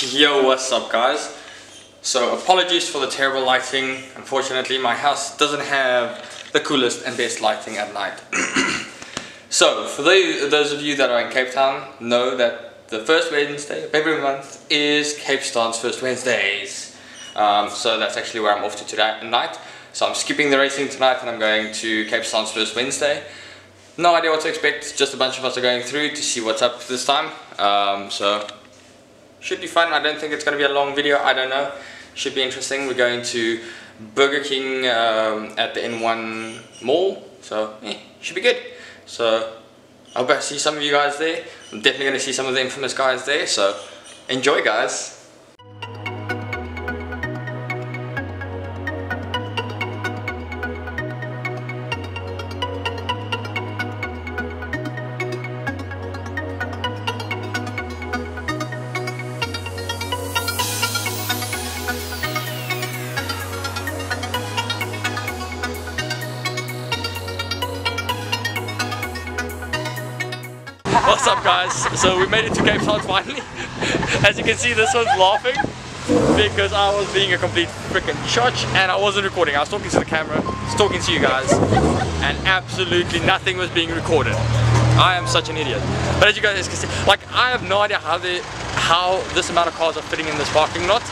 Yo, what's up guys? So apologies for the terrible lighting. Unfortunately, my house doesn't have the coolest and best lighting at night. so for the, those of you that are in Cape Town, know that the first Wednesday of every month is Capestance first Wednesdays. Um, so that's actually where I'm off to tonight. So I'm skipping the racing tonight and I'm going to Capestance first Wednesday. No idea what to expect, just a bunch of us are going through to see what's up this time. Um, so should be fun. I don't think it's going to be a long video. I don't know. Should be interesting. We're going to Burger King um, at the N1 Mall. So, eh, should be good. So, I hope I see some of you guys there. I'm definitely going to see some of the infamous guys there. So, enjoy guys. What's up guys? So we made it to Cape Town finally. As you can see this one's laughing because I was being a complete freaking church and I wasn't recording. I was talking to the camera, was talking to you guys and absolutely nothing was being recorded. I am such an idiot. But as you guys can see, like I have no idea how the how this amount of cars are fitting in this parking lot.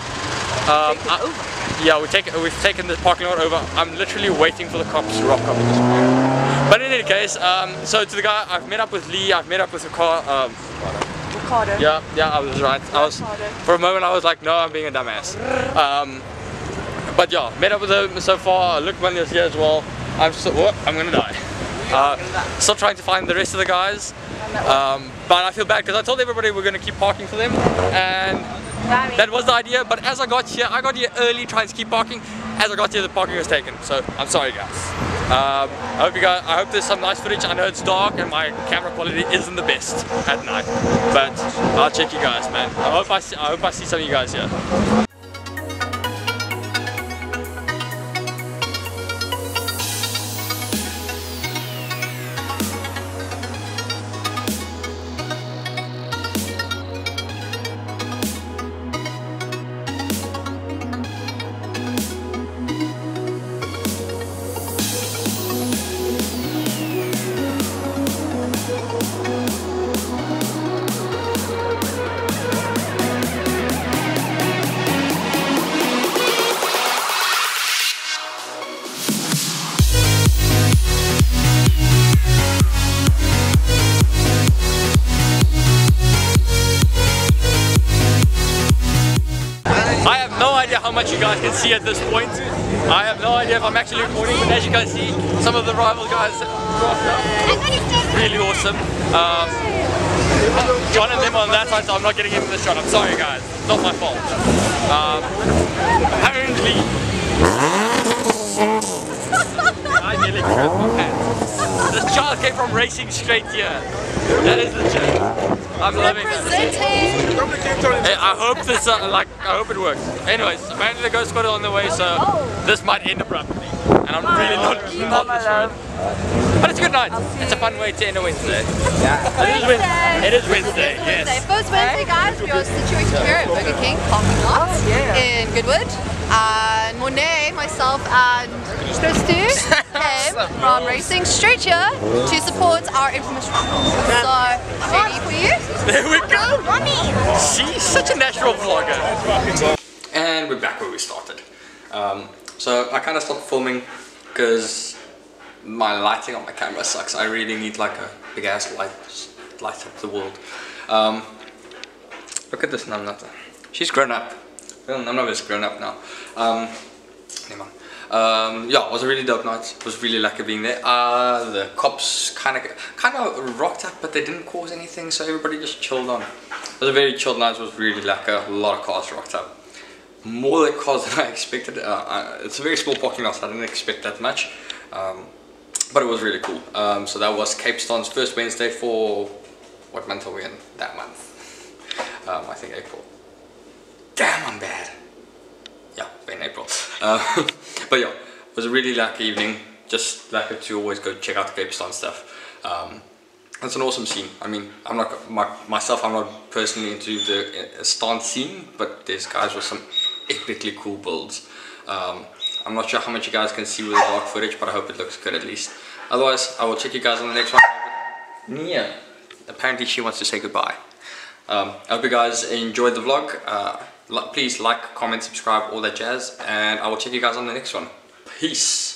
Um, I, yeah, we take, we've taken the parking lot over. I'm literally waiting for the cops to rock up. But in any case, um, so to the guy, I've met up with Lee, I've met up with Ricardo. Um, Ricardo. Yeah, yeah, I was right. I was for a moment I was like, no, I'm being a dumbass. Um, but yeah, met up with him so far. Bunny is here as well. I'm so, what? I'm gonna die. Uh, still trying to find the rest of the guys. Um, but I feel bad because I told everybody we're gonna keep parking for them, and that was the idea. But as I got here, I got here early trying to keep parking. As I got here, the parking was taken. So I'm sorry, guys. Um, I hope you guys, I hope there's some nice footage. I know it's dark and my camera quality isn't the best at night, but I'll check you guys, man. I hope I see, I hope I see some of you guys here. Much you guys can see at this point. I have no idea if I'm actually recording, but as you can see, some of the rival guys really awesome. Um, John and them on that side, so I'm not getting into the shot. I'm sorry guys, not my fault. Um, apparently, I nearly grabbed my pants. This child came from racing straight here. That is legit. I'm loving it. I hope this, uh, like, I hope it works. Anyways, apparently the ghost got it on the way, so this might end abruptly. And I'm really not, not this one. But it's a good night. It's a fun way to end a Wednesday. Yeah. It is Wednesday. It is Wednesday, yes. First Wednesday, guys, we are situated here at Burger King parking lot oh, in Goodwood. And Monet, myself, and Christy came from racing straight here to support our infamous. So, ready for you. There we go! Mommy! She's such a natural vlogger. And we're back where we started. Um, so I kind of stopped filming because my lighting on my camera sucks. I really need like a big ass light light up the world. Um, look at this Namnata. She's grown up. Well, none of us grown up now. Um, never mind. Um, yeah, it was a really dope night. It was really lucky being there. Uh, the cops kind of kind of rocked up, but they didn't cause anything, so everybody just chilled on. It was a very chilled night. It was really lucky. A lot of cars rocked up. More than cars than I expected. Uh, uh, it's a very small parking lot, so I didn't expect that much. Um, but it was really cool. Um, so that was Capestance first Wednesday for what month are we in? That month. Um, I think April. Damn, I'm bad. Yeah. Uh, but yeah, it was a really lucky evening. Just lucky to always go check out the Cape Town stuff. Um, it's an awesome scene. I mean, I'm not my, myself. I'm not personally into the uh, stance scene, but there's guys with some epically cool builds. Um, I'm not sure how much you guys can see with the dark footage, but I hope it looks good at least. Otherwise, I will check you guys on the next one. Nia, apparently she wants to say goodbye. Um, I hope you guys enjoyed the vlog. Uh, please like, comment, subscribe, all that jazz, and I will check you guys on the next one. Peace.